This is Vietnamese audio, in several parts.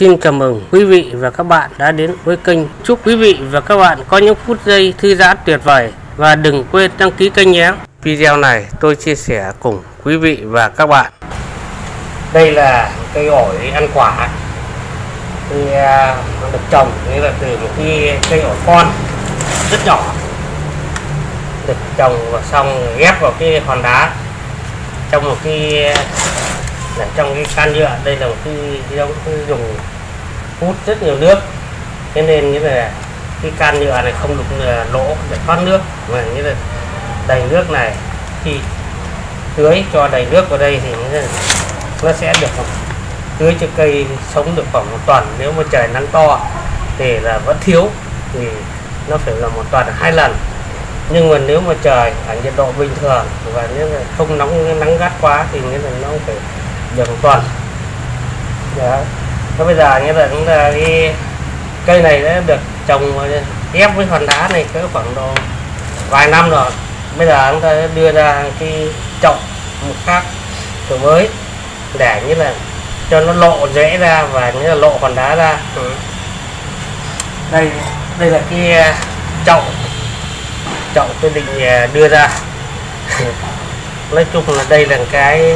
Xin chào mừng quý vị và các bạn đã đến với kênh. Chúc quý vị và các bạn có những phút giây thư giãn tuyệt vời và đừng quên đăng ký kênh nhé. Video này tôi chia sẻ cùng quý vị và các bạn. Đây là cây ổi ăn quả. Thì à, được trồng nghĩa là từ một cái cây ổi con rất nhỏ được trồng và xong ghép vào cái hòn đá trong một cái là trong cái can nhựa, đây là một cái giống dùng hút rất nhiều nước. Thế nên như là cái can nhựa này không được ờ, lỗ để thoát nước, mà như là đầy nước này thì tưới cho đầy nước vào đây thì nó sẽ được tưới cho cây sống được khoảng một tuần. Nếu mà trời nắng to thì là vẫn thiếu, thì nó phải là một tuần, hai lần. Nhưng mà nếu mà trời ở nhiệt độ bình thường và nếu không nóng, nắng gắt quá thì nghĩa là nó phải được một tuần đó. Thế bây giờ như là chúng ta đi, cây này đã được trồng ghép với hòn đá này cỡ khoảng độ vài năm rồi bây giờ chúng ta đưa ra cái chậu một khác kiểu mới để như là cho nó lộ rễ ra và như là lộ hòn đá ra ừ. đây đây là cái à, chậu chậu tôi định à, đưa ra nói chung là đây là cái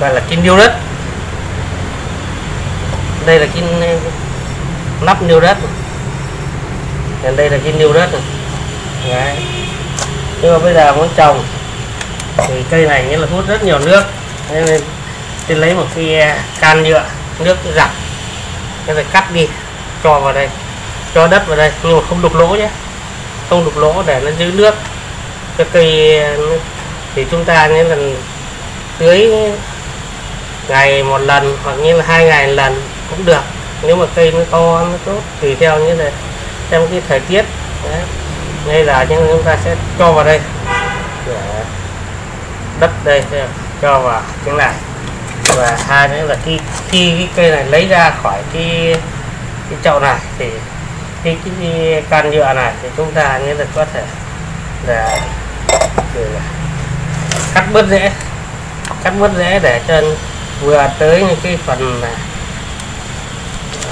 và là kim niêu đất đây là kim eh, nắp niêu đất còn đây là kim niêu đất Đấy. nhưng mà bây giờ muốn trồng, thì cây này nghĩa là hút rất nhiều nước. Nên tôi lấy một cái eh, can nhựa, nước giặt cái rồi cắt đi, cho vào đây, cho đất vào đây. Nhưng mà không đục lỗ nhé. Không đục lỗ để nó giữ nước cho cây eh, thì chúng ta nên là tưới ngày một lần hoặc như là hai ngày một lần cũng được. Nếu mà cây nó to, nó tốt tùy theo như là theo cái thời tiết, Đấy. ngay là nhưng chúng ta sẽ cho vào đây. Để đất đây cho vào cái này và hai nữa là khi khi cái cây này lấy ra khỏi cái cái chậu này thì cái cái can nhựa này thì chúng ta như là có thể là để cắt bớt rễ, cắt bớt rễ để cho vừa tới những cái phần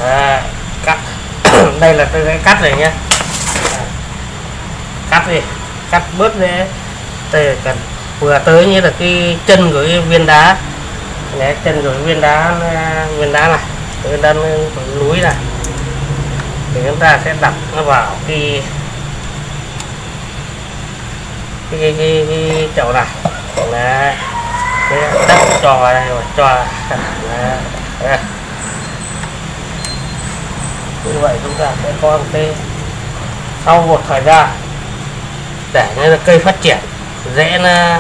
à, cắt. Đây là tôi sẽ cắt rồi nhé. Cắt đi cắt bớt để tôi cần. Vừa tới như là cái chân của cái viên đá. Để chân của cái viên đá viên đá này viên đá núi này. Thì chúng ta sẽ đặt nó vào cái cái, cái, cái, cái chậu này. Đấy. Đấy, đất cho vào đây rồi cho như vậy chúng ta sẽ có một cái sau một thời gian để cái cây phát triển dễ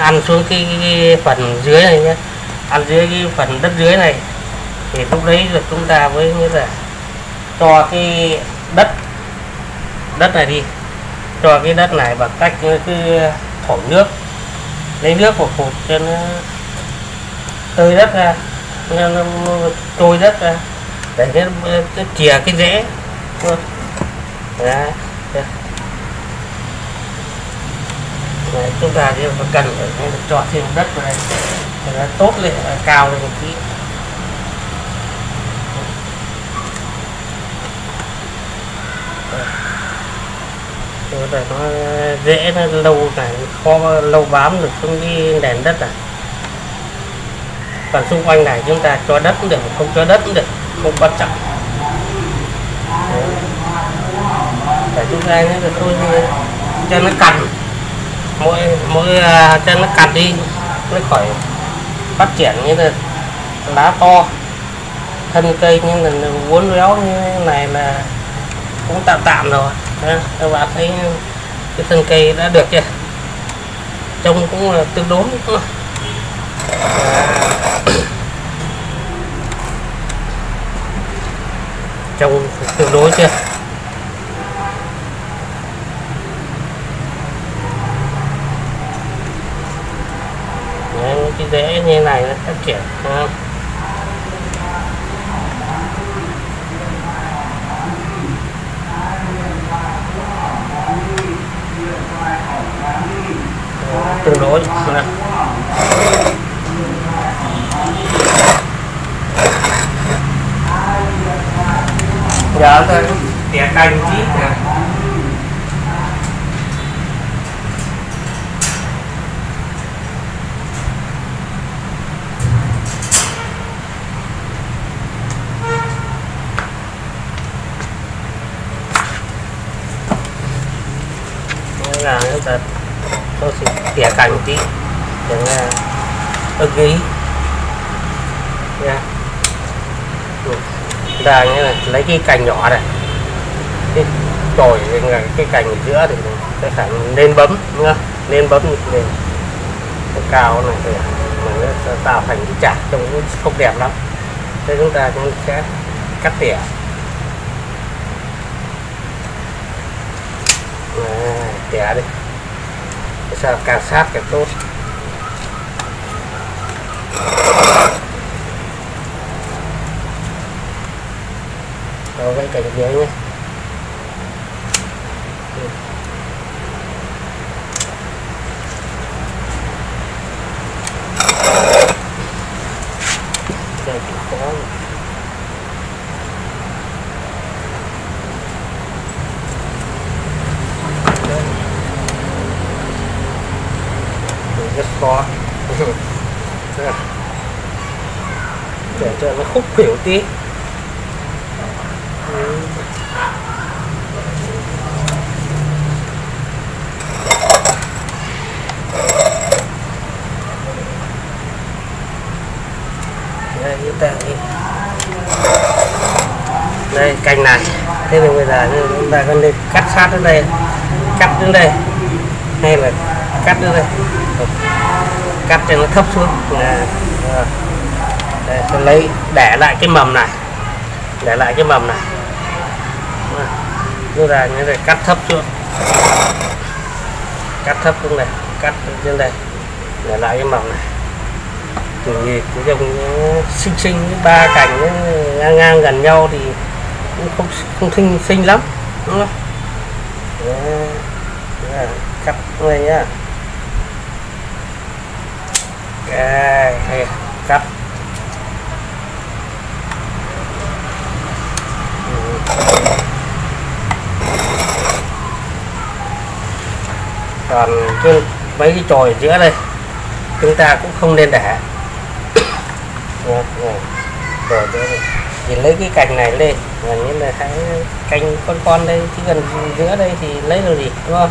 ăn xuống cái, cái, cái phần dưới này nhé ăn dưới cái phần đất dưới này thì lúc đấy là chúng ta mới như là cho cái đất đất này đi cho cái đất này bằng cách cứ thổi nước. Lấy nước của phụt cho nó tơi đất ra nó, nó trôi đất ra để cái nó chìa cái rễ. Đấy. Đấy, chúng ta thì cần phải chọn thêm đất vào đây nó tốt lên cao lên một tí. Để nó dễ nó lâu này khó lâu bám được xuống cái nền đất này còn xung quanh này chúng ta cho đất cũng được, không cho đất cũng được, không quan trọng. Để chúng ta nhé là thôi cho nó cằn. Mỗi mỗi à, cho nó cằn đi, nó khỏi phát triển như là lá to. Thân cây như là uốn éo như này là cũng tạm tạm rồi. Các bạn thấy cái thân cây đã được chưa? Trông cũng là tương đối. Trong tương đối chưa Đấy, cái rễ như này nó phát triển không? tương đối giờ thôi, tỉa cành tí nè. Đây là nó ta tôi sẽ tỉa cành tí. Để nghe ưng ý. Nha ta như này lấy cái cành nhỏ này. Cái chổi cái, cái cành ở giữa thì sẽ phải nên bấm nhá nên bấm lên cái cao này thì mình sẽ tạo thành cái chạc trông không đẹp lắm. Thế chúng ta cũng sẽ cắt tỉa. Tỉa đi. Sao càng sát càng tốt. Ờ, Rồi cái cạnh dưới nhé. Đây có. Rất khó. Để cho nó khúc khuỷu tí đây như ta đi đây cành này. Thế thì bây giờ chúng ta cần đi cắt sát đến đây cắt đến đây hay là cắt đến đây. Cắt cho nó thấp xuống. Là đây, tôi lấy để lại cái mầm này để lại cái mầm này. Như là như này cắt thấp xuống. Cắt thấp xuống này cắt trên đây để lại cái mầm này. Thì cũng dòng sinh sinh ba cành ngang ngang gần nhau thì cũng không không sinh sinh lắm đúng không Đấy. Đấy. cắt này nhá cái cắt còn cái mấy cái chồi giữa đây chúng ta cũng không nên để dạ, dạ. rồi, rồi, rồi lấy cái cành này lên và như là cái canh con con đây chỉ gần giữa đây thì lấy rồi gì, đúng không?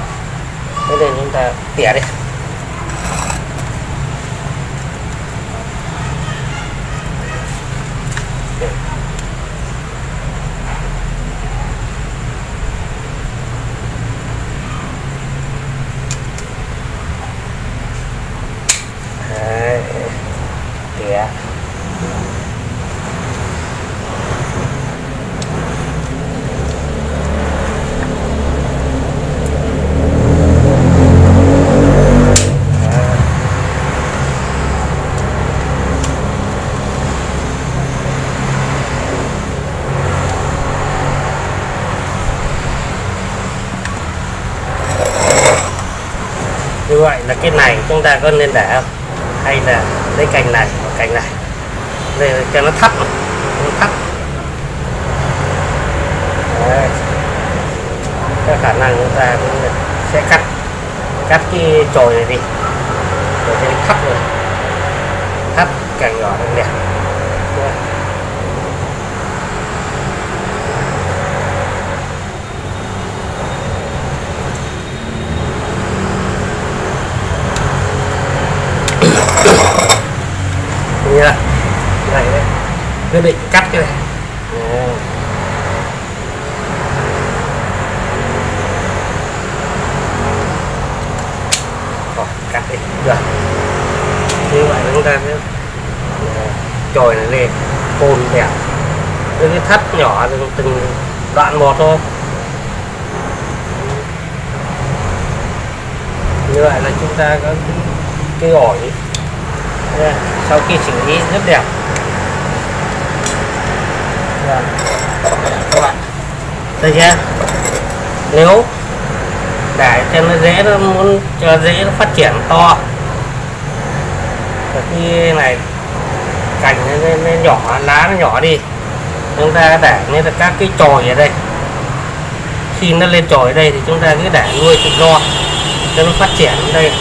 Bây giờ chúng ta tỉa đi Đấy, tỉa cái này chúng ta có nên để không? Hay là lấy cành này và cành này. Để cho nó thấp. Nó thấp. Đấy. cái khả năng chúng ta cũng sẽ cắt cắt cái chồi này đi. Để cho nó thấp rồi. Thấp, càng nhỏ càng đẹp Đấy như này. Này đấy quyết định cắt cái này. Đấy. Rồi, cắt đi. Được. Như vậy chúng ta sẽ chồi này lên côn đẹp. Những cái thắt nhỏ từng, từng đoạn một thôi. Như vậy là chúng ta có cái, cái ổi. Sau khi xử lý rất đẹp. Dạ. Các bạn. Thấy chưa nếu để cho nó dễ nó muốn cho dễ nó phát triển to. Và khi này cành nó, nó, nó nhỏ lá nó nhỏ đi. Chúng ta để như là các cái chồi ở đây. Khi nó lên chồi ở đây thì chúng ta cứ để nuôi tự do cho nó phát triển ở đây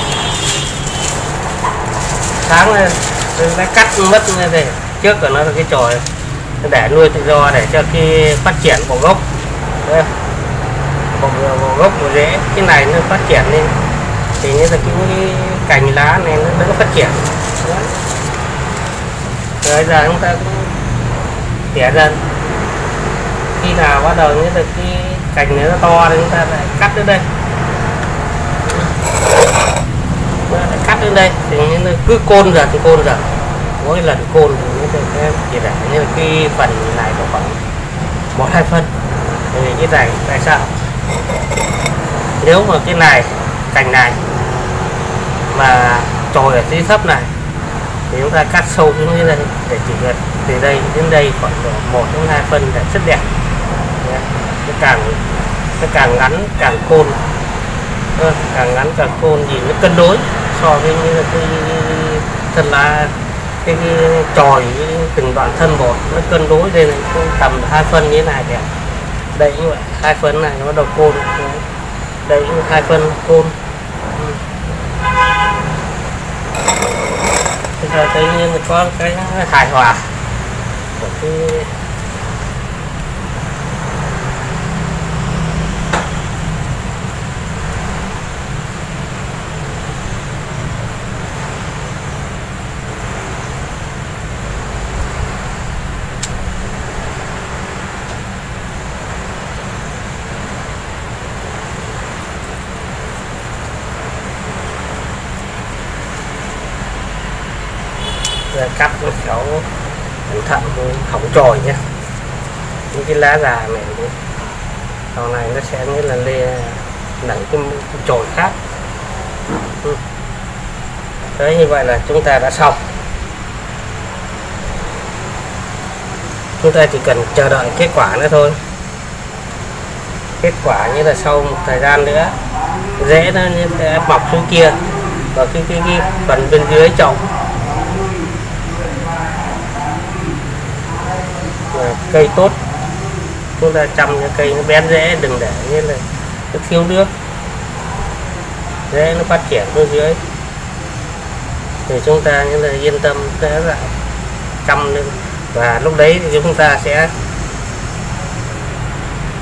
sáng lên. Nó cắt mất như thế. Trước của nó là cái chồi. Để nuôi tự do để cho khi phát triển bộ gốc. Bộ, bộ gốc bộ rễ. Cái này nó phát triển lên thì như là cái cành lá này nó đỡ phát triển. Đấy. rồi giờ chúng ta cũng tỉa dần. Khi nào bắt đầu như là cái cành nó to thì chúng ta lại cắt đến đây. Lên đây, thì cứ côn dần thì côn dần. Mỗi lần côn thì nó là chỉ để như cái phần này có khoảng một, hai phân. Thì như này tại sao? Nếu mà cái này, cành này mà trồi ở dưới thấp này, thì chúng ta cắt sâu xuống dưới đây để chỉ cần từ đây đến đây khoảng một đến hai phân là rất đẹp. Nó càng nó càng ngắn, càng côn. Ờ, càng ngắn, càng côn gì nó cân đối so với như cái thật là cái, cái tròi từng đoạn thân một nó cân đối lên tầm hai phân như thế này đẹp đây như vậy hai phân này nó bắt đầu côn. Đây hai phân côn. Bây giờ tự nhiên có cái hài hòa của cái cắt nó khéo cẩn thận hỏng trồi nhé những cái lá già này sau này nó sẽ như là lê nảy cái, trồi chồi khác. Ừ. đấy như vậy là chúng ta đã xong. Chúng ta chỉ cần chờ đợi kết quả nữa thôi. Kết quả như là sau một thời gian nữa rễ nó sẽ mọc xuống kia. Và cái cái, cái phần bên dưới trồng cây tốt. Chúng ta chăm cho cây nó bén rễ, đừng để như là nó thiếu nước. Rễ nó phát triển xuống dưới. Thì chúng ta như là yên tâm, sẽ là chăm lên. Và lúc đấy thì chúng ta sẽ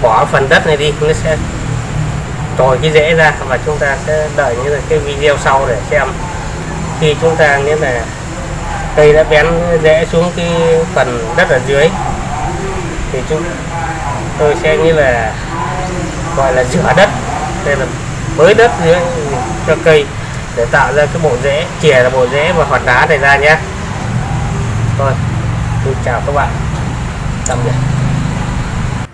bỏ phần đất này đi, nó sẽ trồi cái rễ ra và chúng ta sẽ đợi như là cái video sau để xem. Khi chúng ta như là cây đã bén rễ xuống cái phần đất ở dưới thì chúng tôi sẽ như là gọi là rửa đất đây là bới đất dưới cho cây để tạo ra cái bộ rễ, chìa là bộ rễ và hoạt đá này ra nhé thôi, xin chào các bạn tạm biệt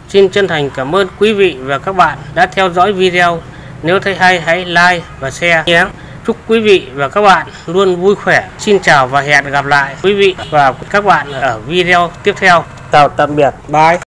Xin chân thành cảm ơn quý vị và các bạn đã theo dõi video. Nếu thấy hay, hãy like và share nhé. Chúc quý vị và các bạn luôn vui khỏe. Xin chào và hẹn gặp lại quý vị và các bạn ở video tiếp theo. Chào tạm biệt. Bye.